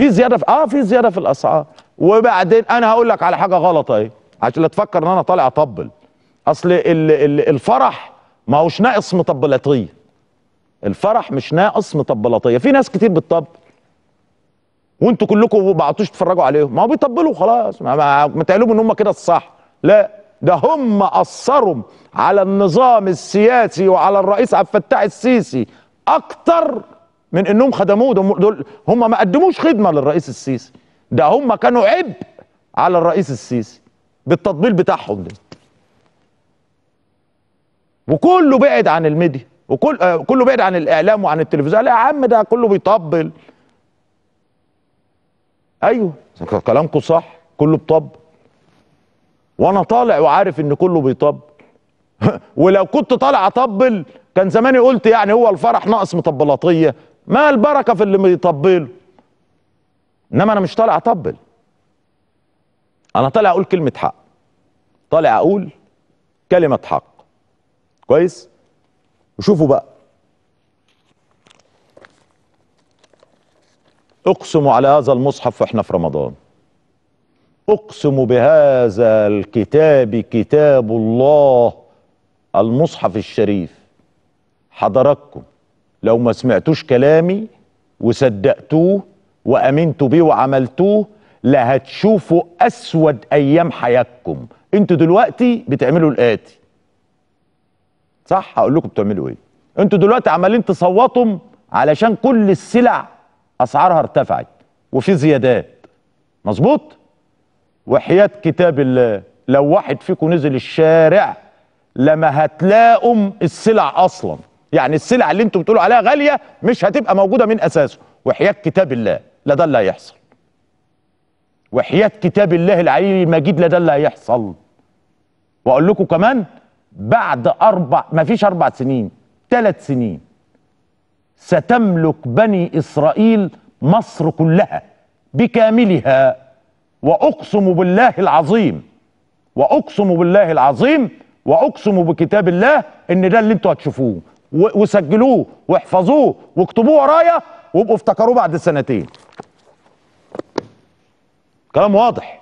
في زيادة في آه في زيادة في الأسعار. وبعدين أنا هقول لك على حاجة غلط أهي عشان لا تفكر إن أنا طالع أطبل. أصل ال ال الفرح ما هوش ناقص مطبلاتية. الفرح مش ناقص مطبلاتية. في ناس كتير بتطبل. وأنتوا كلكم ما بعتوش تتفرجوا عليهم. ما هو بيطبلوا خلاص. ما, ما, ما تعلموا إن هم كده الصح. لا ده هم أثروا على النظام السياسي وعلى الرئيس عبد الفتاح السيسي أكتر من إنهم خدموه دول- هم ما قدموش خدمة للرئيس السيسي. ده هم كانوا عبء على الرئيس السيسي بالتطبيل بتاعهم ده. وكله بعد عن الميديا وكل آه كله بعد عن الإعلام وعن التلفزيون. لا يا عم ده كله بيطبل. أيوه كلامكم صح كله بطبل. وأنا طالع وعارف إن كله بيطبل. ولو كنت طالع أطبل كان زماني قلت يعني هو الفرح ناقص مطبلاطيه ما البركة في اللي بيطبلوا إنما أنا مش طالع أطبل. أنا طالع أقول كلمة حق. طالع أقول كلمة حق. كويس؟ وشوفوا بقى. اقسم على هذا المصحف وإحنا في رمضان. اقسم بهذا الكتاب كتاب الله المصحف الشريف. حضراتكم لو ما سمعتوش كلامي وصدقتوه وأمنتوا بيه وعملتوه لا هتشوفوا أسود أيام حياتكم. أنتوا دلوقتي بتعملوا الآتي. صح؟ هقول لكم بتعملوا إيه. أنتوا دلوقتي عمالين تصوتوا علشان كل السلع أسعارها ارتفعت وفي زيادات. مظبوط؟ وحياة كتاب الله لو واحد فيكم نزل الشارع لما هتلاقوا السلع أصلا. يعني السلع اللي أنتوا بتقولوا عليها غالية مش هتبقى موجودة من أساسه. وحياة كتاب الله لا ده اللي هيحصل. وحياة كتاب الله العلي المجيد لا ده اللي هيحصل. وأقول لكم كمان بعد أربع ما فيش أربع سنين ثلاث سنين ستملك بني إسرائيل مصر كلها بكاملها. وأقسم بالله العظيم وأقسم بالله العظيم وأقسم بكتاب الله إن ده اللي أنتوا هتشوفوه. وسجلوه واحفظوه واكتبوه ورايا وابقوا افتكروه بعد سنتين. كلام واضح.